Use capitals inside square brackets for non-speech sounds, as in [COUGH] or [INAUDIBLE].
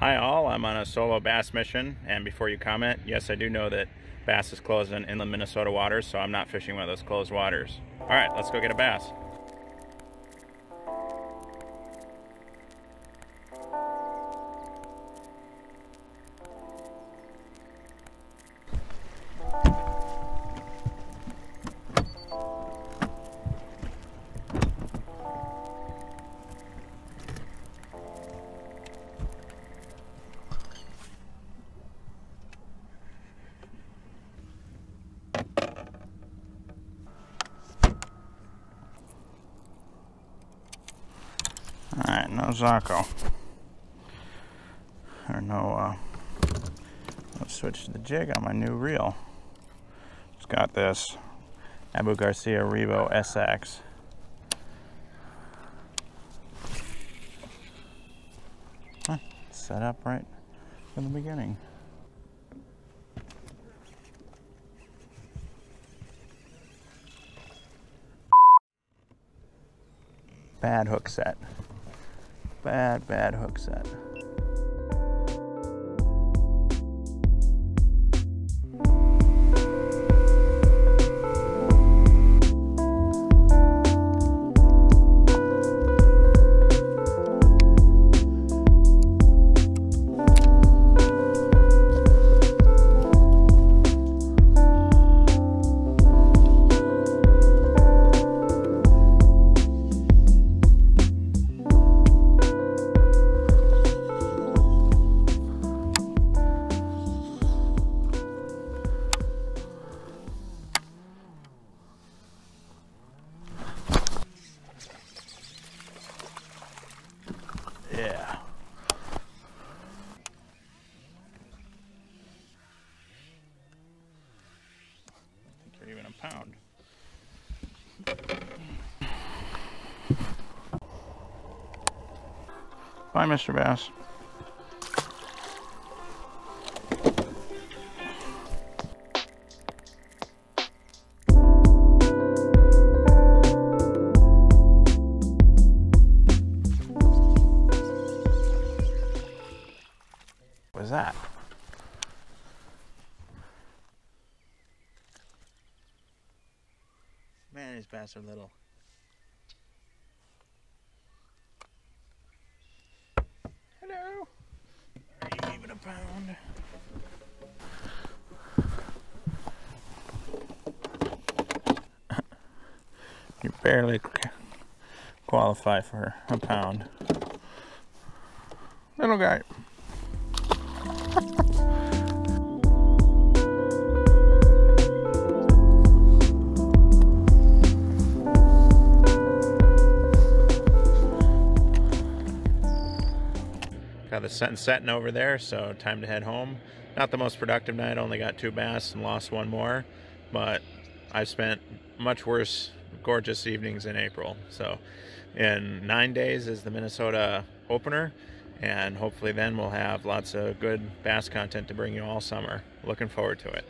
Hi all, I'm on a solo bass mission and before you comment, yes I do know that bass is closed in inland Minnesota waters so I'm not fishing one of those closed waters. Alright, let's go get a bass. No Zaco. Or no, uh, let's switch to the jig on my new reel. It's got this Abu Garcia Revo SX. Huh, set up right from the beginning. Bad hook set. Bad, bad hook set. Yeah. You're even a pound. Bye, Mr. Bass. Was that? Man, these bass are little. Hello. Are you even a pound? [LAUGHS] you barely qualify for a pound. Little guy. Got the sun setting over there, so time to head home. Not the most productive night, only got two bass and lost one more, but I've spent much worse, gorgeous evenings in April. So, in nine days is the Minnesota opener, and hopefully then we'll have lots of good bass content to bring you all summer. Looking forward to it.